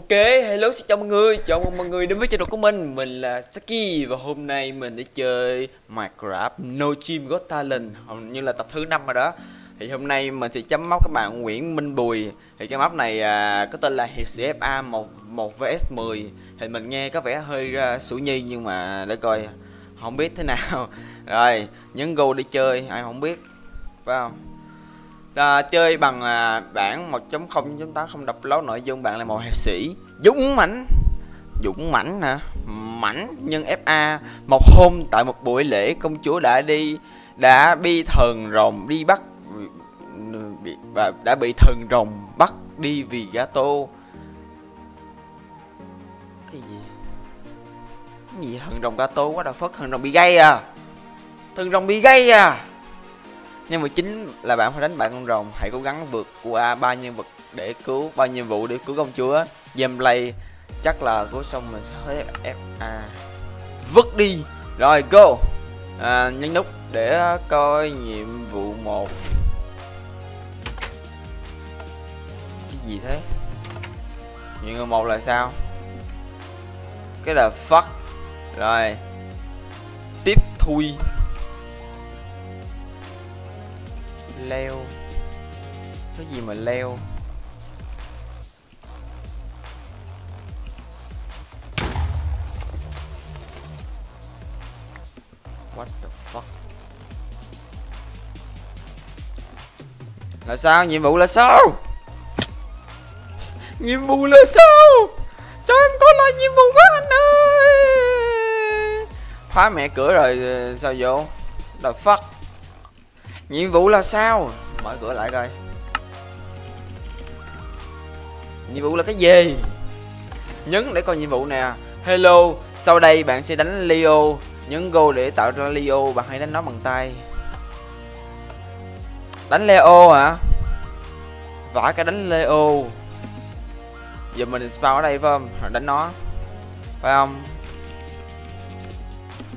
Ok, hello xin chào mọi người, chào mừng mọi người đến với channel của mình. Mình là Saki và hôm nay mình để chơi Minecraft No Gym Got Talent Hầu như là tập thứ năm rồi đó. Thì hôm nay mình sẽ chấm móc các bạn Nguyễn Minh Bùi. Thì cái móc này à, có tên là Hiệp sĩ FA 1, 1 vs 10 Thì mình nghe có vẻ hơi uh, sủ nhi nhưng mà để coi Không biết thế nào. Rồi, nhấn go đi chơi, ai không biết Phải không? À, chơi bằng à, bản 1.0.8 không đọc lót nội dung bạn là một hiệp sĩ. Dũng mãnh. Dũng mãnh hả? Mãnh nhân fa một hôm tại một buổi lễ công chúa đã đi đã bi thần rồng đi bắt bị và đã bị thần rồng bắt đi vì gato cái gì? Cái gì thần rồng gato quá đà phất thần rồng bị gây à? Thần rồng bị gây à? Nhân vật chính là bạn phải đánh bại con rồng. Hãy cố gắng vượt qua ba nhân vật để cứu ba nhiệm vụ để cứu công chúa. Gameplay chắc là cứu xong mình sẽ hơi fa vứt đi. Rồi go. À, nhấn nút để coi nhiệm vụ một. Cái gì thế? Nhiệm vụ một là sao? Cái là fuck. Rồi tiếp thui. Leo. Cái gì mà leo? What the fuck? Là sao? Nhiệm vụ là sao? Nhiệm vụ là sao? Cho em có lại nhiệm vụ với anh ơi! Phá mẹ cửa rồi ờ, sao vô? The fuck? Nhiệm vụ là sao? Mở cửa lại coi. Nhiệm vụ là cái gì? Nhấn để coi nhiệm vụ nè. Hello, sau đây bạn sẽ đánh leo. Nhấn go để tạo ra leo bạn hãy đánh nó bằng tay. Đánh leo hả? Vả cái đánh leo. Giờ mình spawn ở đây, phải không? Rồi đánh nó. Phải không?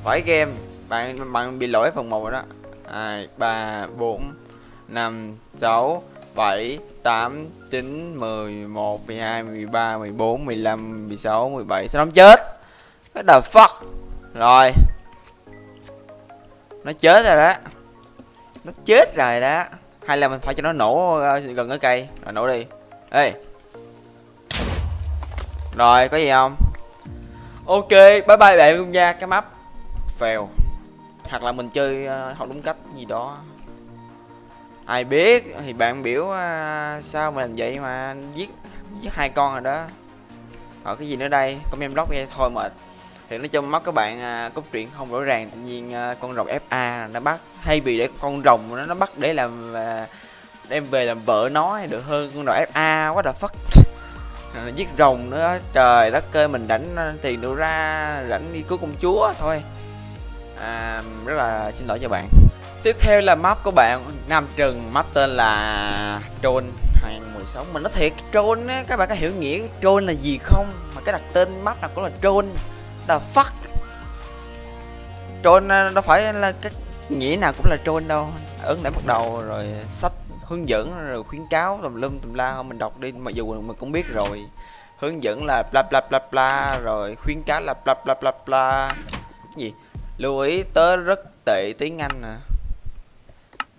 Phải game. Bạn bạn bị lỗi phần một rồi đó. 2, 3, 4, 5, 6, 7, 8, 9, 10, 11, 12, 13, 14, 15, 16, 17 Sao nó không chết? What the fuck? Rồi. Nó chết rồi đó. Nó chết rồi đó. Hay là mình phải cho nó nổ ờ, gần cái cây. Rồi nổ đi. Ê. Rồi có gì không? Ok bye bye bạn luôn nha. Cái map Fail hoặc là mình chơi ờ, không đúng cách gì đó. Ai biết thì bạn biểu ờ, sao mà làm vậy mà giết giết hai con rồi đó. Ở cái gì nữa đây? Con em block vậy thôi mệt. Thì nói chung mắt các bạn à, cốt truyện không rõ ràng. Tự nhiên à, con rồng fa nó bắt hay vì để con rồng nó nó bắt để làm à, đem về làm vợ nó được hơn. Con rồng fa quá là phất giết rồng nữa trời đất ơi mình đánh tiền đâu ra rảnh đi cứu công chúa thôi à, rất là xin lỗi cho bạn. Tiếp theo là map của bạn nam trừng map tên là troll 2016 mình nói thiệt Trôn á các bạn có hiểu nghĩa Trôn là gì không? Mà cái đặt tên map nào cũng là Trôn là fuck? Trôn à, đâu phải là cái nghĩa nào cũng là Trôn đâu. Ấn để bắt đầu rồi sách hướng dẫn rồi khuyến cáo tùm lum tùm la không mình đọc đi mặc dù mình cũng biết rồi. Hướng dẫn là bla bla bla bla rồi khuyến cáo là bla bla bla bla. Gì? Lưu ý, tớ rất tệ tiếng anh nè.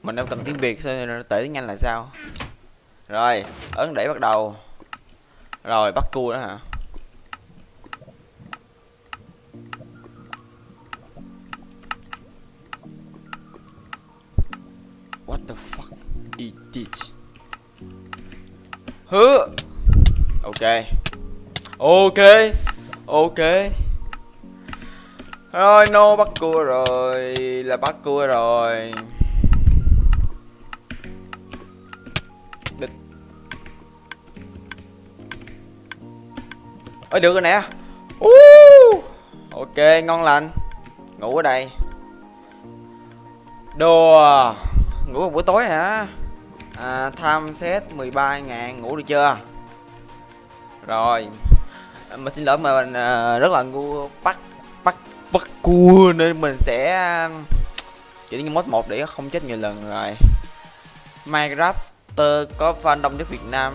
Mình đâu cần tiếng việt sao tệ tiếng anh là sao? Rồi, ấn để bắt đầu. Rồi, bắt cua đó hả? What the fuck it did? Hứa ok. Ok ok rồi no bắt cua rồi là bắt cua rồi. Địch. Ôi được rồi nè. Uh, Ok ngon lành. Ngủ ở đây. Đùa à, Ngủ một buổi tối hả? À, Tham xét 13 ngàn Ngủ được chưa? Rồi Mình xin lỗi mà mình uh, rất là ngu bắt bắt cua nên mình sẽ um, chỉ đến mod một để không chết nhiều lần rồi. Minecraft có fan đông nhất Việt Nam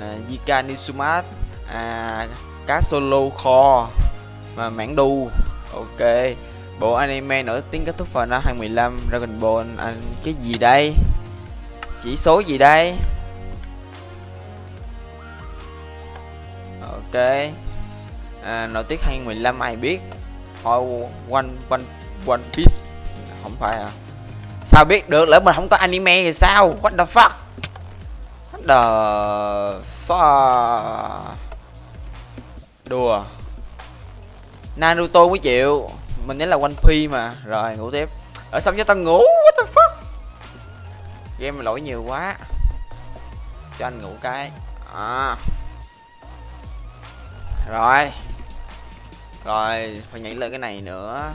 là Zika Nisumat à cá solo kho và mảng đu. Ok bộ anime nổi tiếng kết thúc vào năm 2015 Dragon Ball anh cái gì đây? Chỉ số gì đây? Ok. À, nổi tiếng 2015 ai biết? Thôi one one one piece. Không phải à? Sao biết được? Lỡ mình không có anime thì sao? What the fuck? What the fuck? Đùa. Naruto mới chịu. Mình nhớ là One Piece mà. Rồi, ngủ tiếp. Ở xong cho tao ngủ. What the fuck? Game lỗi nhiều quá. Cho anh ngủ cái. À. rồi rồi phải nhảy lên cái này nữa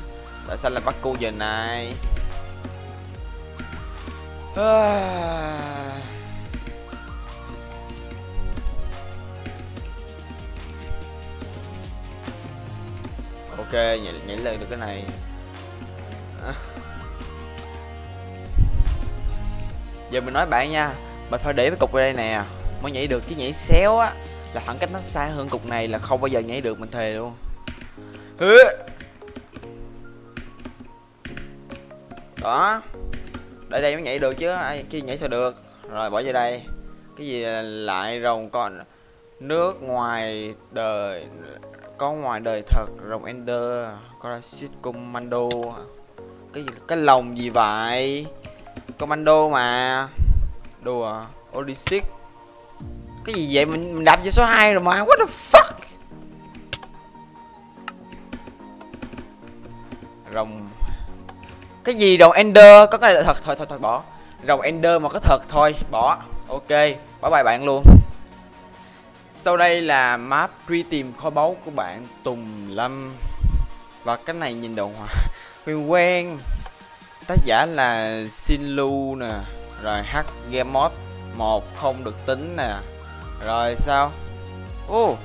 tại sao lại bắt cu giờ này à. ok nhảy, nhảy lên được cái này à. giờ mình nói bạn nha mình phải để cái cục ở đây nè mới nhảy được chứ nhảy xéo á là khoảng cách nó xa hơn cục này là không bao giờ nhảy được mình thề luôn đó. Đây đây mới nhảy được chứ. Ai kia nhảy sao được? Rồi bỏ vô đây. Cái gì lại rồng còn nước ngoài đời có ngoài đời thật rồng ender Corasit commando. Cái gì cái lồng gì vậy? Commando mà. Đùa Odyssey cái gì vậy? Mình, mình đạp vô số 2 rồi mà. What the fuck? Rồng. Cái gì rồng ender? Có cái này thật thôi thôi thôi bỏ. Rồng ender mà có thật thôi bỏ. Ok bỏ bài bạn luôn. Sau đây là map truy tìm kho báu của bạn Tùng Lâm. Và cái này nhìn đồ họa quen quen. Tác giả là Sinlu nè. Rồi H Gamemod một không được tính nè. Rồi sao? Ô oh,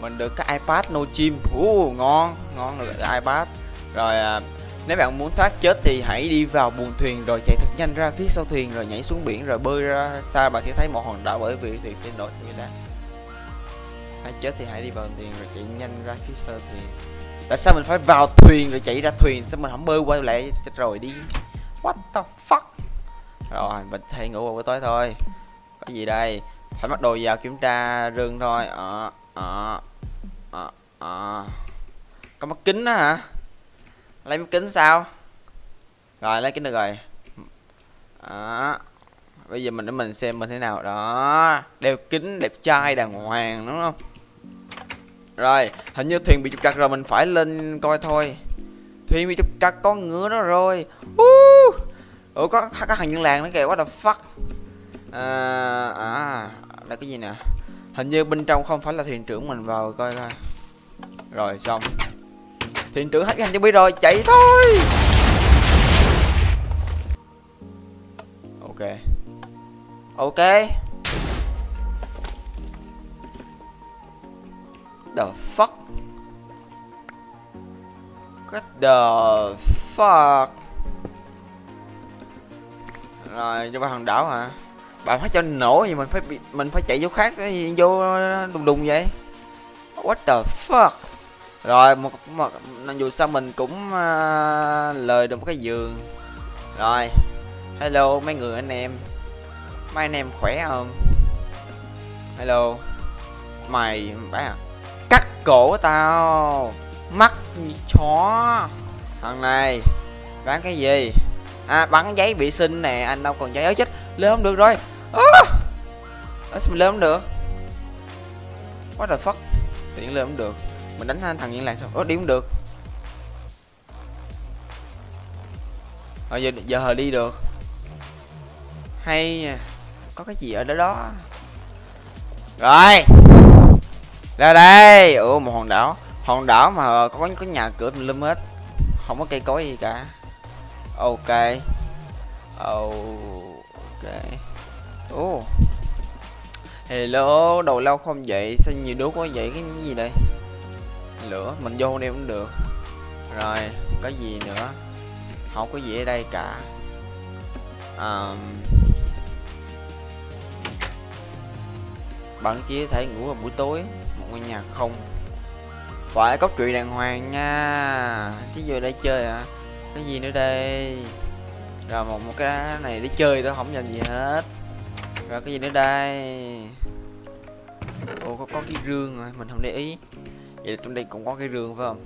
Mình được cái iPad no chim Ô oh, ngon Ngon được cái iPad. Rồi à, nếu bạn muốn thoát chết thì hãy đi vào buồng thuyền rồi chạy thật nhanh ra phía sau thuyền rồi nhảy xuống biển rồi bơi ra xa. Bạn sẽ thấy một hòn đảo bởi vì thuyền sẽ nổi như đá hay chết thì hãy đi vào thuyền rồi chạy nhanh ra phía sau thuyền. Tại sao mình phải vào thuyền rồi chạy ra thuyền? Sao mình không bơi qua lại rồi đi? What the fuck? Rồi mình thay ngủ vào buổi tối thôi. Có gì đây? Phải bắt đồ vào kiểm tra rương thôi. Ờ ờ ờ ờ. Có mắt kính đó hả? Lấy mắt kính sao? Rồi lấy kính được rồi. Đó. Bây giờ mình để mình xem mình thế nào. Đó. Đeo kính đẹp trai đàng hoàng đúng không? Rồi, hình như thuyền bị trục trặc rồi mình phải lên coi thôi. Thuyền bị trục trặc con ngựa đó rồi. Uh. Ủa có, có thằng nhân làng nó kìa, what the fuck? À, à đây cái gì nè? Hình như bên trong không phải là thuyền trưởng mình vào coi coi Rồi xong. Thuyền trưởng hết cái hành chuẩn rồi, chạy thôi Ok Ok the fuck? What the fuck? Rồi cho ba thằng đảo hả? Bạn phải cho nổ gì mình phải bị mình phải chạy vô khác cái gì vô đùng đùng vậy? What the fuck? Rồi một, một dù sao mình cũng uh, lời được một cái giường. Rồi. Hello mấy người anh em. Mấy anh em khỏe không? Hello. Mày bả à? cắt cổ tao mắt như chó thằng này bán cái gì à bắn giấy bị sinh nè anh đâu còn giấy ớ chết lên không được rồi à, mình lên không được what the fuck tiện lên không được mình đánh thằng nhiên lạc sao? Ớ đi không được. Rồi giờ giờ đi được. Hay có cái gì ở đó đó? Rồi. Ra đây. Ủa một hòn đảo hòn đảo mà có có nhà cửa lum hết. Không có cây cối gì cả. Ok. Ok. Ồ. Hello đầu lâu không vậy sao nhiều đứa có vậy cái gì đây? Lửa mình vô đây cũng được. Rồi có gì nữa? Không có gì ở đây cả. Um, bạn chỉ có thể ngủ vào buổi tối một ngôi nhà không. Phải cốc chuyện đàng hoàng nha. Chứ giờ đây chơi à cái gì nữa đây? Rồi một một cái này để chơi tôi không làm gì hết. Rồi cái gì nữa đây? Ồ có có cái rương rồi mình không để ý vậy trong đây cũng có cái rương, phải không?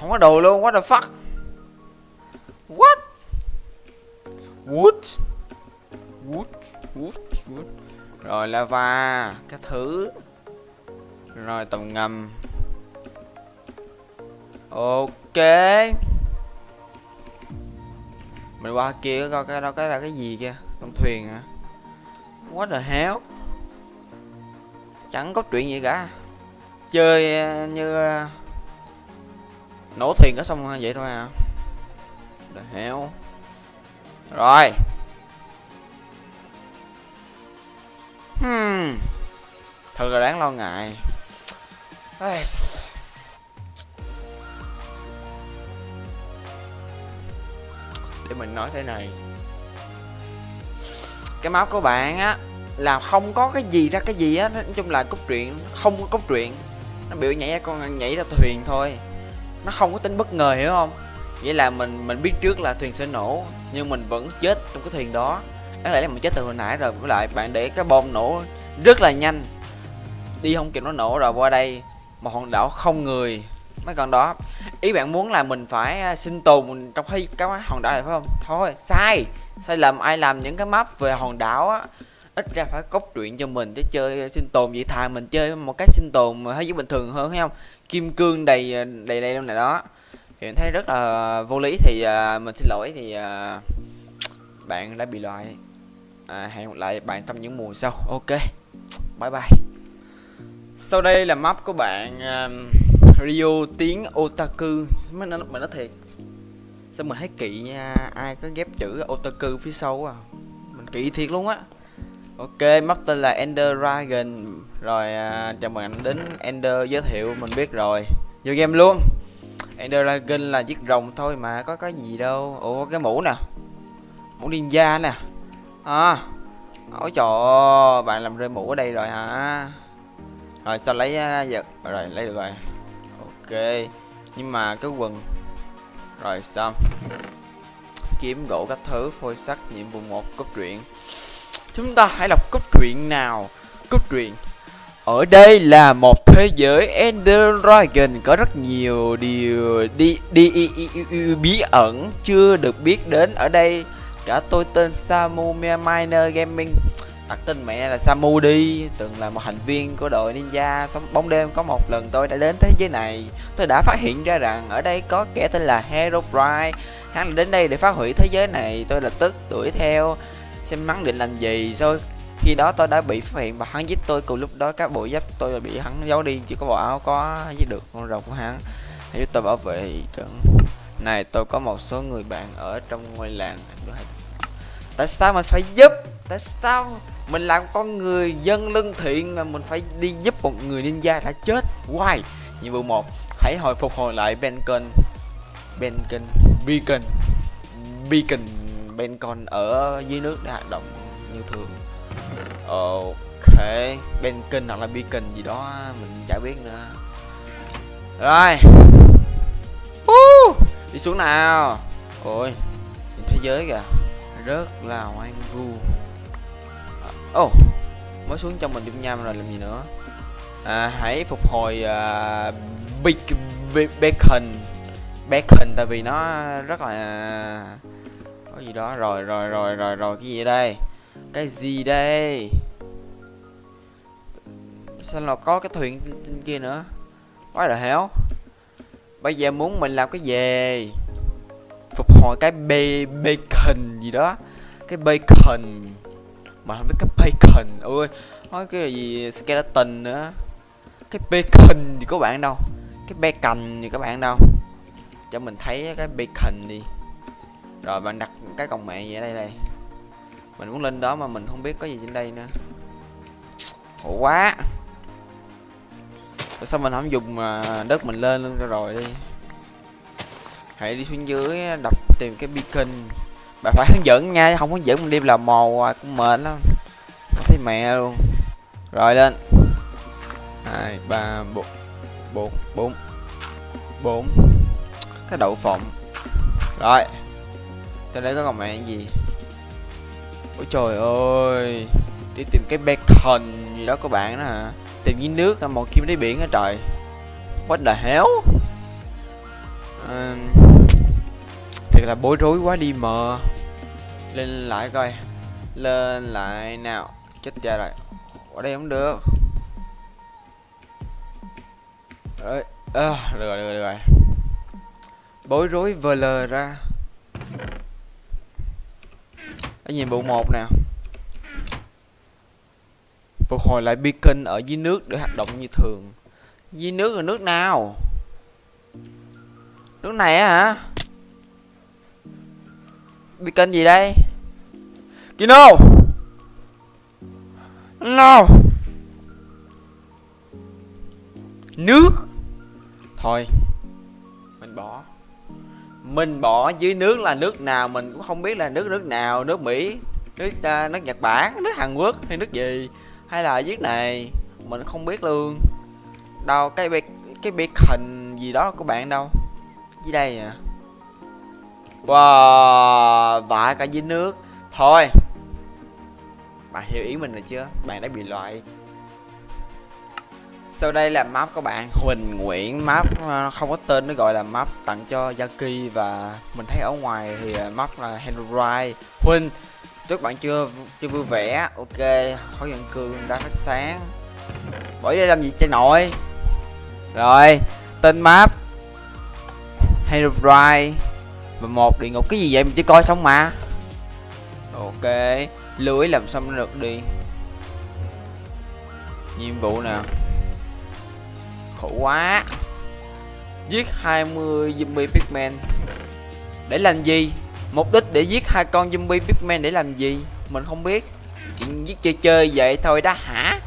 Không có đồ luôn, what the fuck? What? Wood? Wood? Wood? Wood? Rồi lava cái thứ. Rồi tầm ngầm. Ok. Mình qua kia coi cái đó, cái là cái gì kia? Con thuyền hả? What the hell? Chẳng có chuyện gì cả chơi ờ, như ờ, nổ thuyền ở xong vậy thôi à. The hell rồi. Hmm. thật là đáng lo ngại. Ai, để mình nói thế này. Cái máu của bạn á là không có cái gì ra cái gì á nói chung là cốt truyện không có cốt truyện nó biểu nhảy ra con nhảy ra thuyền thôi. Nó không có tính bất ngờ, hiểu không? Vậy là mình mình biết trước là thuyền sẽ nổ, nhưng mình vẫn chết trong cái thuyền đó. Có lẽ là mình chết từ hồi nãy rồi. Với lại bạn để cái bom nổ rất là nhanh. Đi không kịp nó nổ rồi qua đây một hòn đảo không người. Mấy con đó, ý bạn muốn là mình phải à, sinh tồn trong khi cái hòn đảo này phải không? Thôi, sai. Sai lầm, ai làm những cái map về hòn đảo á ít ra phải cốt truyện cho mình chứ chơi sinh tồn vậy thà mình chơi một cái sinh tồn mà thấy giới bình thường hơn thấy không? Kim cương đầy đầy đầy này đó. Thì mình thấy rất là vô lý thì uh, mình xin lỗi thì uh, bạn đã bị loại. À, hẹn gặp lại bạn trong những mùa sau. Ok bye bye. Sau đây là map của bạn um, Rio tiếng otaku. Mình nó mình nói thiệt? Sao mình thấy kỵ nha? Ai có ghép chữ otaku phía sau à mình kỵ thiệt luôn á ok map tên là Ender Dragon. Rồi à, chào mừng anh đến Ender giới thiệu mình biết rồi. Vô game luôn. Ender Dragon là chiếc rồng thôi mà có cái gì đâu. Ủa cái mũ nè. Mũ ninja nè. À ôi trời ơi, bạn làm rơi mũ ở đây rồi hả? Rồi sao lấy à, vật, giật rồi lấy được rồi. Ok nhưng mà cái quần. Rồi xong kiếm gỗ các thứ phôi sắt nhiệm vụ một cốt truyện chúng ta hãy đọc cốt truyện nào? Cốt truyện ở đây là một thế giới Ender Dragon có rất nhiều điều đi đi, đi, đi, bí ẩn chưa được biết đến. Ở đây. Cả tôi tên Samu Miner Gaming. Đặt tên mẹ là Samu đi từng là một thành viên của đội ninja. Sống bóng đêm có một lần tôi đã đến thế giới này. Tôi đã phát hiện ra rằng ở đây có kẻ tên là hero bright hắn đến đây để phá hủy thế giới này. Tôi lập tức đuổi theo xem mắng định làm gì rồi khi đó tôi đã bị phát hiện và hắn giết tôi. Cùng lúc đó các bộ giáp tôi bị hắn giấu đi. Chỉ có bộ áo có giết được con rồng của hắn. Hãy giúp tôi bảo vệ trận này, tôi có một số người bạn ở trong ngôi làng. Tại sao mình phải giúp? Tại sao mình làm con người dân lương thiện mà mình phải đi giúp một người ninja đã chết? Why? Nhiệm vụ một, hãy hồi phục hồi lại beacon. Beacon. Beacon. Beacon beacon ở dưới nước để hoạt động như thường. Ok beacon hoặc là beacon gì đó mình chả biết nữa. Rồi. Uh, đi xuống nào. Ôi thế giới kìa. Rất là hoang vu. Ờ, Ồ oh, mới xuống trong mình dung nham rồi làm gì nữa? À, hãy phục hồi uh, big, big bacon bacon tại vì nó rất là à, có gì đó, rồi rồi rồi rồi rồi, cái gì đây? Cái gì đây? Sao là có cái thuyền trên kia nữa? Quá là héo. Bây giờ muốn mình làm cái gì? Phục hồi cái bê bacon gì đó. Cái bacon. Mà không biết cái bacon. Ôi, nói cái gì skeleton nữa. Cái bacon thì có bạn đâu. Cái bacon thì các bạn đâu. Cho mình thấy cái bacon đi rồi, bạn đặt cái còng mẹ gì ở đây đây. Mình muốn lên đó mà mình không biết có gì trên đây nữa. Khổ quá. Tại sao mình không dùng à, đất mình lên luôn rồi đi? Hãy đi xuống dưới à, đập tìm cái beacon. Bà phải hướng dẫn nha không hướng dẫn mình đi làm màu à, cũng mệt lắm. Không thấy mẹ luôn. Rồi, lên. Hai, ba, bốn bốn bốn bốn. Cái đậu phộng. Rồi trên đấy có còn mẹ gì? Ôi trời ơi đi tìm cái bacon gì đó các bạn đó hả? Tìm dưới nước hả một kim đáy biển hả trời. What the hell? À, Thật là bối rối quá đi mờ lên lại coi. Lên lại nào. Chết cha rồi. Ở đây không được. Ơ, à, được rồi được rồi, được rồi bối rối vờ lờ ra ở nhiệm vụ một nè. Phục hồi lại beacon ở dưới nước để hoạt động như thường. Dưới nước là nước nào? Nước này á hả? Beacon gì đây? Kino! No Nước! Thôi. Mình bỏ dưới nước là nước nào Mình cũng không biết là nước nước nào Nước Mỹ Nước uh, nước Nhật Bản Nước Hàn Quốc hay nước gì. Hay là dưới này Mình không biết luôn. Đâu cái biệt cái biệt hình gì đó của bạn đâu? Dưới đây à. Wow Vả cả dưới nước. Thôi Bạn hiểu ý mình rồi chưa? Bạn đã bị loại sau đây là map của bạn, Huỳnh Nguyễn. Map ờ, không có tên nó gọi là map tặng cho Yaki Và mình thấy ở ngoài thì ờ, map là Henry. Huỳnh, Chúc bạn chưa chưa vui vẻ. Ok, Khói dân cư đã phát sáng. Bởi đây làm gì chơi nội Rồi, Tên map, Henry. Và một địa ngục. Cái gì vậy? Mình chỉ coi xong mà. Ok, lưới làm xong được đi? Nhiệm vụ nè khổ quá. Giết 20 zombie pigman để làm gì? Mục đích để giết hai con zombie pigman để làm gì? Mình không biết. Chuyện giết chơi chơi vậy thôi đó hả?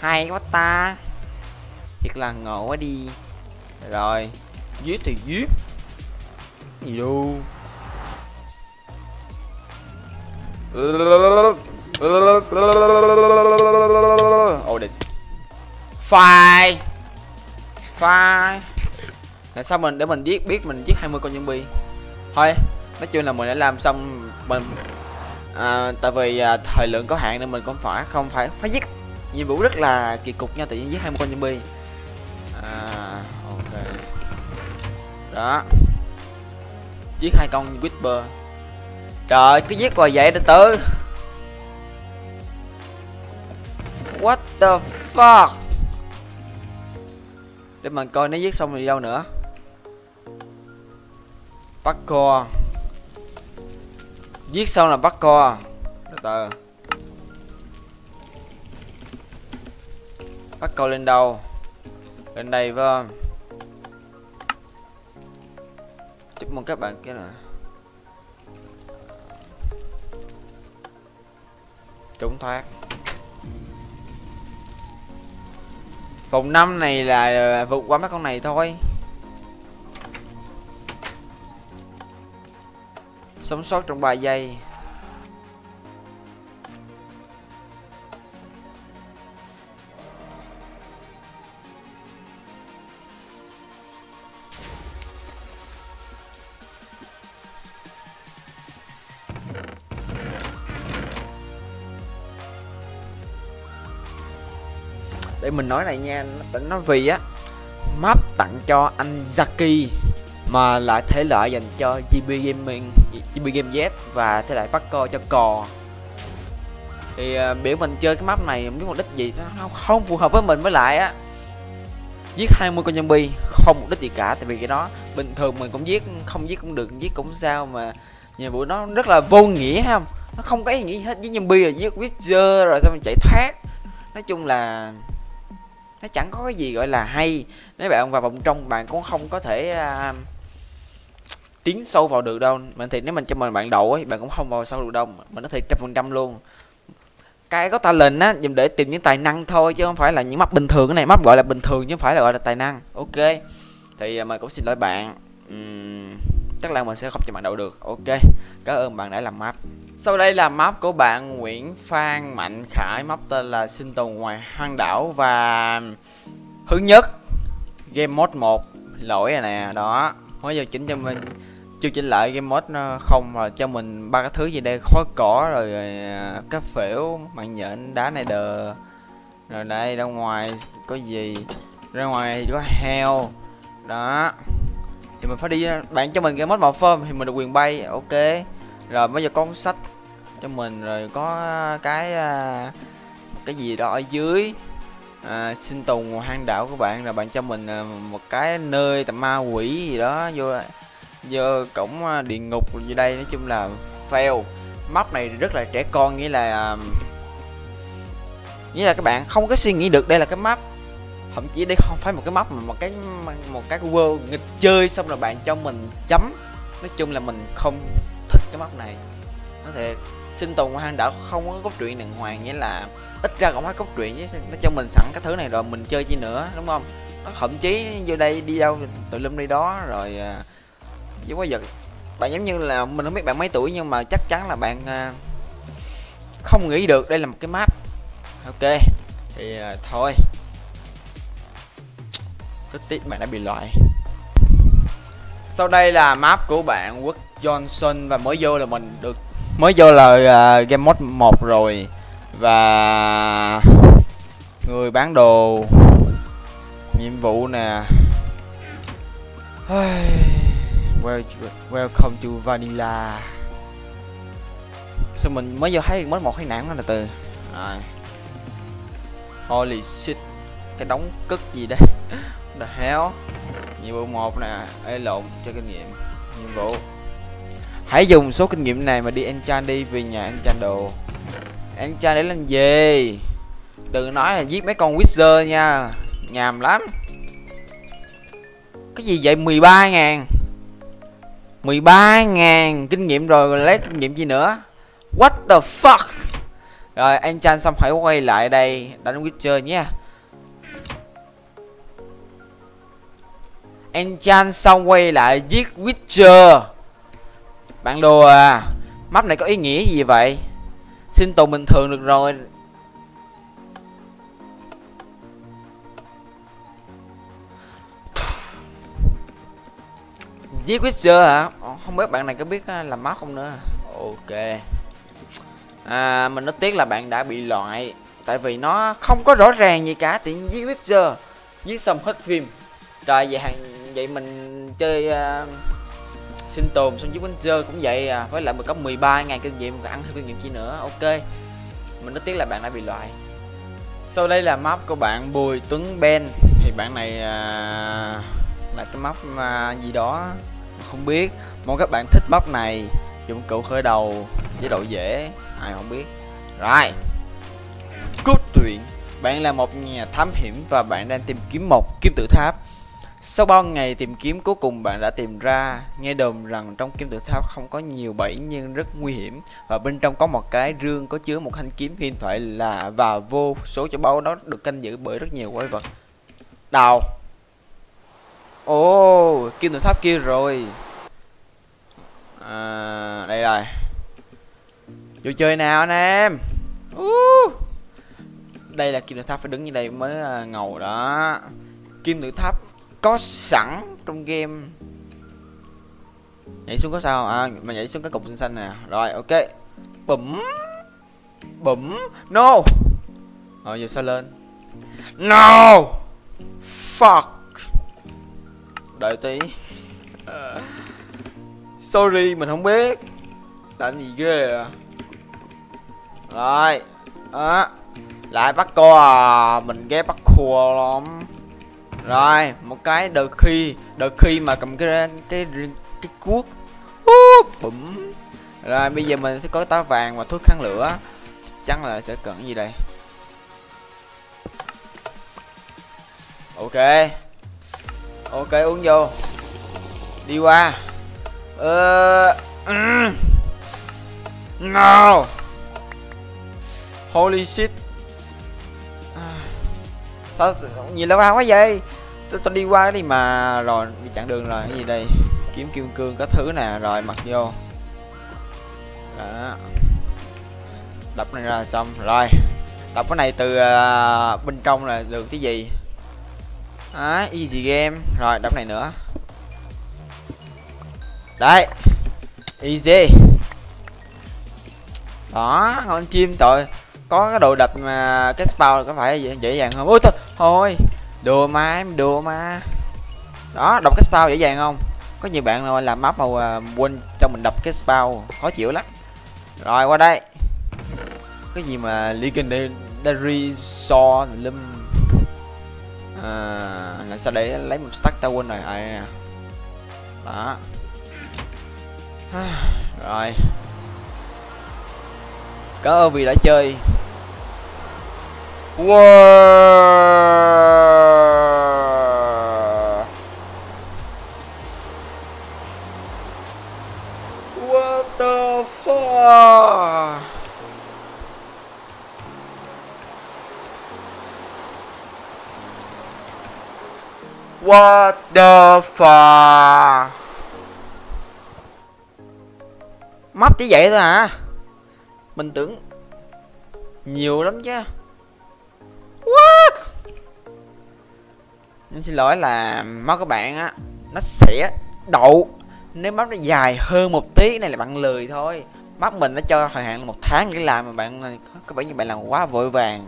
Hay quá ta. Thiệt là ngộ quá đi. Rồi, giết thì giết. Gì đâu ổn định phai phai Để sao mình để mình giết biết mình giết 20 con zombie? Thôi nói chung là mình đã làm xong mình à, tại vì à, thời lượng có hạn nên mình cũng phải không phải phải giết. Nhiệm vụ rất là kỳ cục nha tự nhiên giết 20 con zombie. À, ok. Đó. Giết hai con whisper. Trời cứ giết hoài vậy đã tử What the fuck? Để mình coi nó giết xong thì đâu nữa. Bắt co. Giết xong là bắt co. Từ từ. Bắt co lên đâu Lên đây, phải không? Chúc mừng các bạn cái này trốn thoát. Vòng năm này là vượt qua mấy con này thôi. Sống sót trong 3 giây. Mình nói này nha nó vì á map tặng cho anh Zaki mà lại thể loại dành cho GB Gaming, GB Game Z và thể loại Paco cho cò. Thì uh, biểu mình chơi cái map này không biết mục đích gì nó không, không phù hợp với mình với lại á. Giết 20 con zombie không mục đích gì cả tại vì cái đó bình thường mình cũng giết không giết cũng được giết cũng sao mà nhiệm vụ nó rất là vô nghĩa không? Nó không có ý nghĩa hết với zombie rồi giết witcher rồi sao mình chạy thoát. Nói chung là nó chẳng có cái gì gọi là hay. Nếu bạn vào vòng trong bạn cũng không có thể uh, tiến sâu vào được đâu. Mình thì nếu mình cho mình bạn đậu ấy bạn cũng không vào sâu được đâu mình nó thiệt trăm phần trăm luôn. Cái có talent á dùng để tìm những tài năng thôi chứ không phải là những mắt bình thường. Cái này mắt gọi là bình thường chứ không phải là gọi là tài năng. Ok thì à, mình cũng xin lỗi bạn. Uhm, chắc là mình sẽ không cho bạn đậu được. Ok cảm ơn bạn đã làm map. Sau đây là map của bạn Nguyễn Phan Mạnh Khải. Map tên là sinh tồn ngoài hoang đảo và hướng nhất game mode 1 lỗi rồi nè đó. Mới giờ chỉnh cho mình. Chưa chỉnh lại game mode nó không rồi cho mình ba cái thứ gì đây? Khói cỏ rồi, ờ, cái phễu mạng nhện đá này đờ. Rồi đây ra ngoài có gì? Ra ngoài có heo. Đó thì mình phải đi à, bạn cho mình cái mod một phơm thì mình được quyền bay ok. Rồi bây giờ có cuốn sách cho mình rồi có cái à, cái gì đó ở dưới. À, sinh tồn hang đảo của bạn là bạn cho mình à, một cái nơi tầm ma quỷ gì đó vô vô cổng địa ngục như đây. Nói chung là fail. Map này rất là trẻ con nghĩa là nghĩa là các bạn không có suy nghĩ được đây là cái map thậm chí đây không phải một cái map mà một cái một cái world nghịch chơi xong rồi bạn cho mình chấm. Nói chung là mình không thích cái map này. Có thể sinh tồn hoang đảo không có cốt truyện đàng hoàng nghĩa là ít ra cũng phải cốt truyện chứ nó cho mình sẵn cái thứ này rồi mình chơi chi nữa đúng không? Nó thậm chí vô đây đi đâu tụi lum đi đó rồi à, với quá giật bạn giống như là mình không biết bạn mấy tuổi nhưng mà chắc chắn là bạn à, không nghĩ được đây là một cái map. Ok thì à, thôi rất tiếc bạn đã bị loại. Sau đây là map của bạn Quốc Johnson và mới vô là mình được mới vô là uh, game mode 1 rồi. Và người bán đồ nhiệm vụ nè. Well, welcome to vanilla. Sao mình mới vô thấy mới một hay nản đó là từ. À. holy shit cái đóng cất gì đây? The hell? Nhiệm vụ một nè, ê, lộn cho kinh nghiệm. Nhiệm vụ. Hãy dùng số kinh nghiệm này mà đi enchant đi vì nhà enchant đồ. Enchant để làm gì? Đừng nói là giết mấy con wizard nha. Nhàm lắm. Cái gì vậy? 13 ngàn. 13 ngàn kinh nghiệm rồi lấy kinh nghiệm gì nữa? What the fuck? Rồi enchant xong hãy quay lại đây, Đánh Witcher nhé. Enchant xong quay lại giết Witcher. Bạn đùa à Map này có ý nghĩa gì vậy? Sinh tồn bình thường được rồi. Giết Witcher hả? Không biết bạn này có biết à, làm map không nữa. Ok. À, Mình nói tiếc là bạn đã bị loại Tại vì nó không có rõ ràng gì cả. Tiện giết Witcher Giết xong hết phim Trời vậy hàng vậy mình chơi uh, sinh tồn xong với Winter cũng vậy à. Với lại mình có 13 ngàn kinh nghiệm và ăn thêm kinh nghiệm chi nữa ok. Mình rất tiếc là bạn đã bị loại. Sau đây là map của bạn Bùi Tuấn Ben. Thì bạn này uh, là cái map mà gì đó không biết. Mong các bạn thích map này. Dụng cụ khởi đầu chế độ dễ ai không biết. Rồi. Cốt truyện. Bạn là một nhà thám hiểm và bạn đang tìm kiếm một kim tự tháp sau bao ngày tìm kiếm cuối cùng bạn đã tìm ra. Nghe đồn rằng trong kim tự tháp không có nhiều bẫy nhưng rất nguy hiểm. Và bên trong có một cái rương có chứa một thanh kiếm huyền thoại là Và vô số châu báu đó được canh giữ bởi rất nhiều quái vật. Đào. Ồ, oh, kim tự tháp kia rồi. À, Đây rồi. Vô chơi nào anh em. Uh. Đây là kim tự tháp phải đứng như đây mới à, ngầu đó. Kim tự tháp có sẵn trong game. Nhảy xuống có sao à mà nhảy xuống cái cục xanh xanh nè à? rồi ok. Bấm. Bấm. No! Rồi giờ sao lên? No! Fuck! Đợi tí. Sorry mình không biết. Làm gì ghê à? Rồi. À, lại bắt cô à? Mình ghé bắt khua lắm rồi một cái đợt khi đợt khi mà cầm cái cái cái cuốc. Bụm. Rồi bây giờ mình sẽ có tá vàng và thuốc kháng lửa. Chắc là sẽ cần cái gì đây? Ok. Ok uống vô. Đi qua. Ờ uh, no holy shit. À. Sao nhìn lâu quá vậy? Tôi, tôi đi qua đi mà rồi bị chặn đường rồi cái gì đây? Kiếm kim cương có thứ nè rồi mặc vô. Đó. Đập này ra xong. Rồi đập cái này từ uh, bên trong là được cái gì? À, easy game. Rồi đập này nữa. Đấy easy. Đó con chim tội có cái đồ đập mà cái spawn có phải dễ, dàng không ôi thôi thôi đùa má, em đùa mà đó đọc cái spawn dễ dàng không? Có nhiều bạn rồi làm map mà à, quên cho mình đọc cái spawn khó chịu lắm. Rồi qua đây. Cái gì mà legendary so lâm à, là sao để lấy một stack tao quên rồi? À, đó. Rồi. Cảm ơn vì đã chơi wow what the fuck? What the fuck? Map chỉ vậy thôi à? Mình tưởng nhiều lắm chứ. Nên xin lỗi là mắt các bạn á nó sẽ đậu. Nếu mắt nó dài hơn một tí này là bạn lười thôi. Mắt mình nó cho thời hạn là một tháng để làm mà bạn có vẻ như bạn làm quá vội vàng.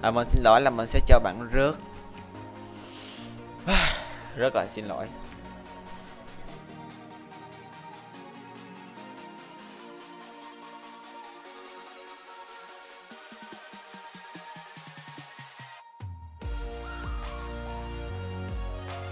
À, mình xin lỗi là mình sẽ cho bạn rớt. Rất là xin lỗi.